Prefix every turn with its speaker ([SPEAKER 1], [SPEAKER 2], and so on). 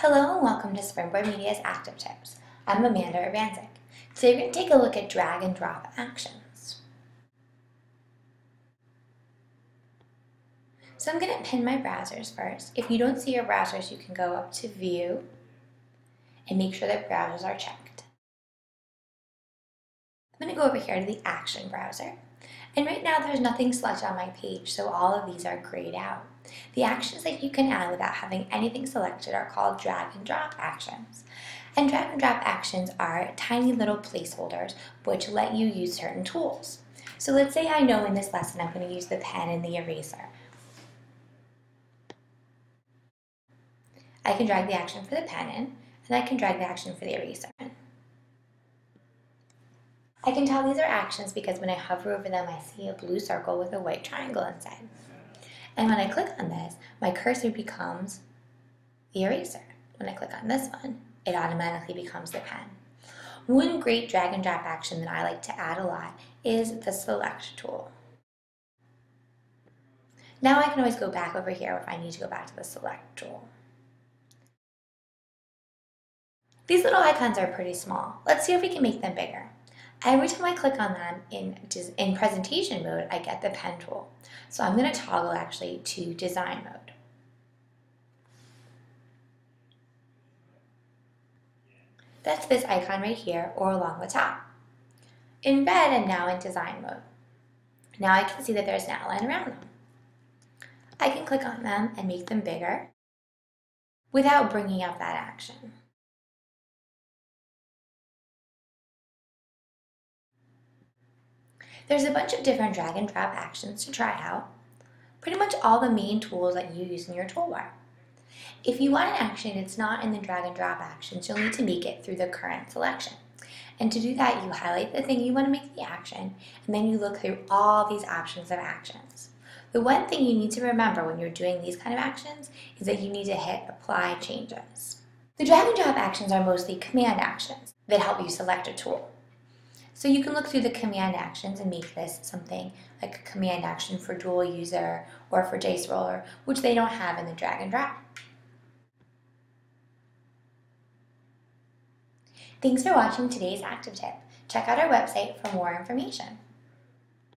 [SPEAKER 1] Hello and welcome to Springboard Media's ActivTips. I'm Amanda Urbanzik. Today we're going to take a look at drag and drop actions. So I'm going to pin my browsers first. If you don't see your browsers, you can go up to View and make sure that browsers are checked. I'm going to go over here to the Action browser. And right now there's nothing selected on my page, so all of these are grayed out. The actions that you can add without having anything selected are called drag and drop actions. And drag and drop actions are tiny little placeholders which let you use certain tools. So let's say I know in this lesson I'm going to use the pen and the eraser. I can drag the action for the pen in, and I can drag the action for the eraser in. I can tell these are actions because when I hover over them, I see a blue circle with a white triangle inside. And when I click on this, my cursor becomes the eraser. When I click on this one, it automatically becomes the pen. One great drag and drop action that I like to add a lot is the select tool. Now I can always go back over here if I need to go back to the select tool. These little icons are pretty small. Let's see if we can make them bigger. Every time I click on them in, in presentation mode, I get the pen tool. So I'm going to toggle actually to design mode. That's this icon right here or along the top. In red, I'm now in design mode. Now I can see that there's an outline around them. I can click on them and make them bigger without bringing up that action. There's a bunch of different drag and drop actions to try out. Pretty much all the main tools that you use in your toolbar. If you want an action it's not in the drag and drop actions, you'll need to make it through the current selection. And to do that, you highlight the thing you want to make the action, and then you look through all these options of actions. The one thing you need to remember when you're doing these kind of actions is that you need to hit apply changes. The drag and drop actions are mostly command actions that help you select a tool. So you can look through the command actions and make this something like a command action for dual user or for JSRoller, roller, which they don't have in the drag and drop. Thanks for watching today's ActivTip. Check out our website for more information.